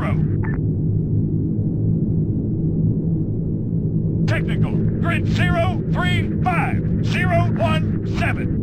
zero. Technical, grid zero, three, five, zero, one, seven.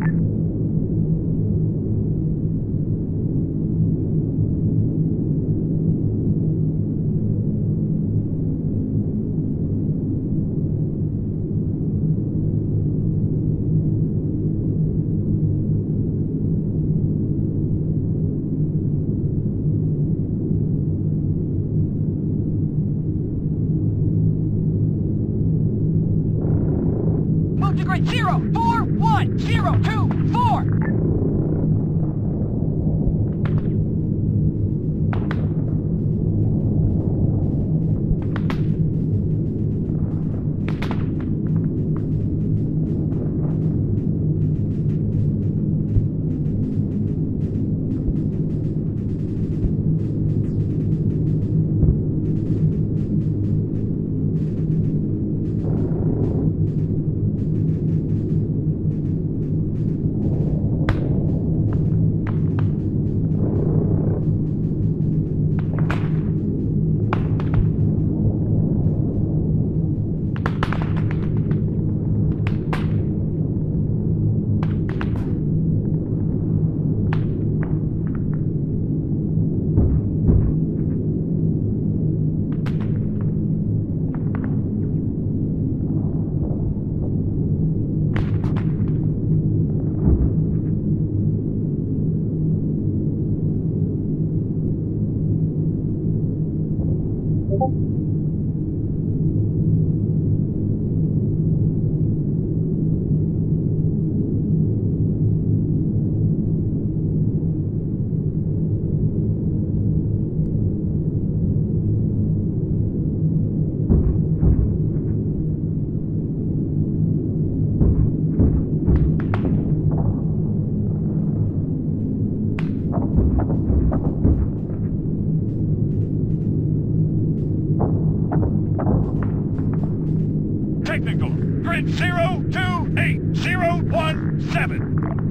Zero two eight zero one seven.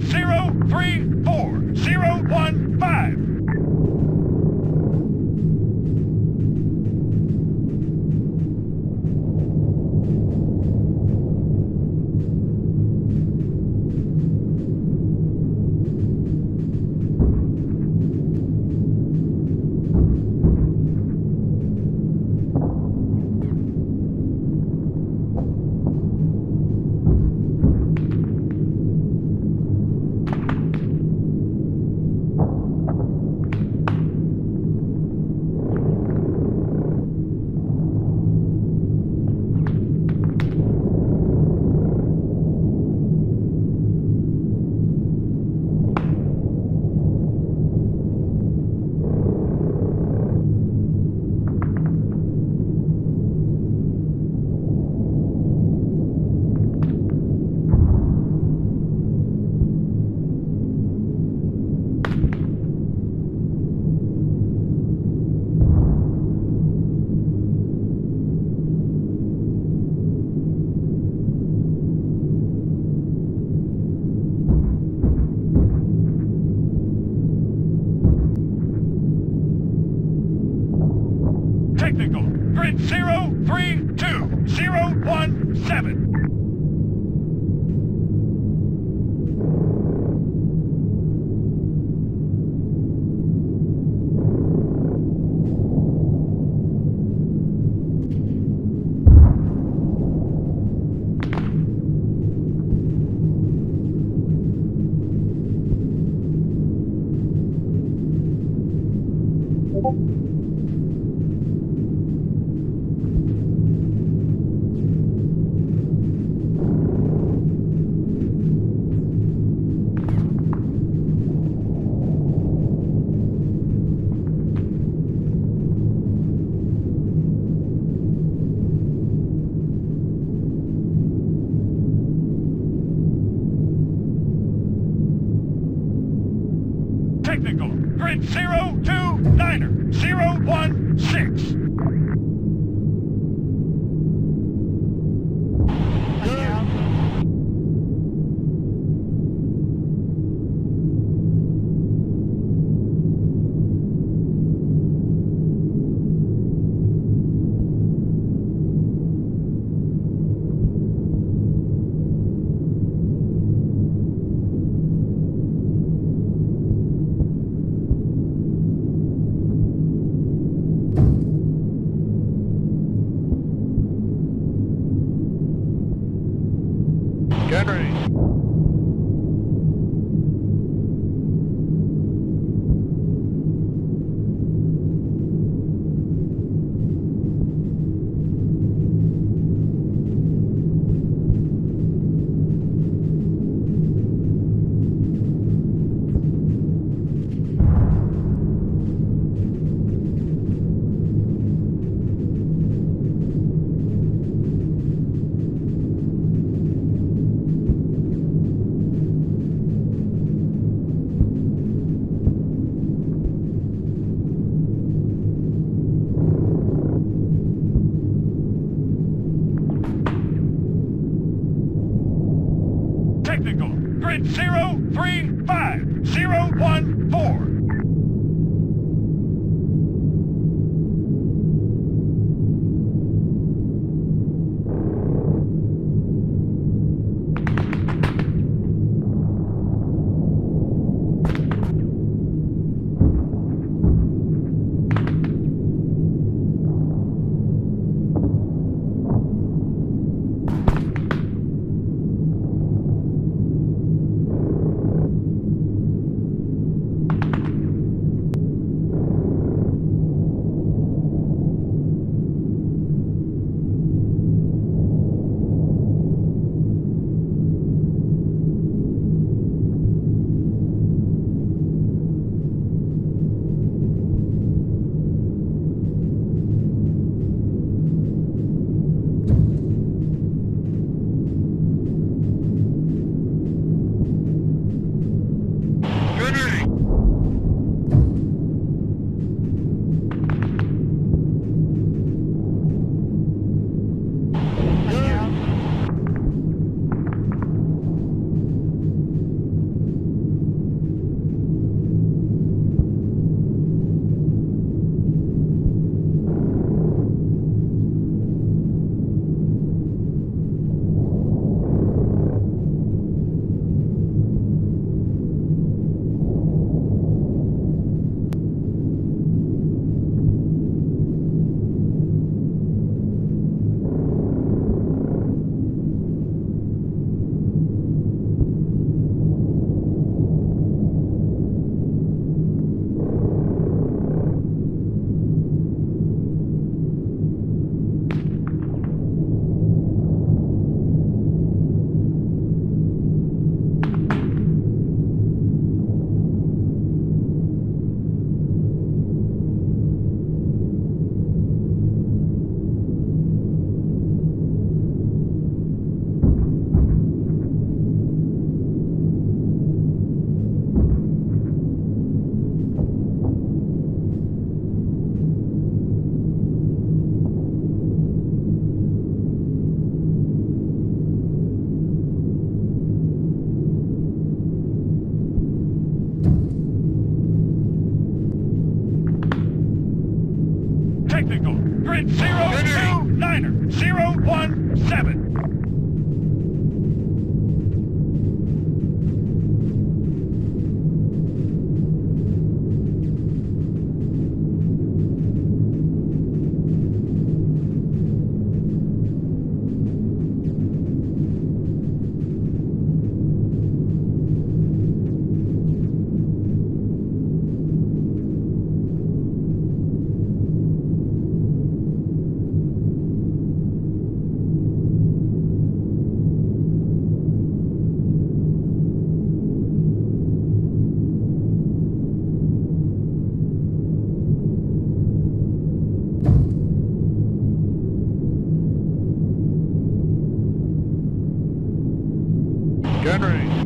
Zero, three, four, zero, one, five. three two zero one seven. Technical. Grid 0, 2, Niner. 0, 017. 7. Gunnery.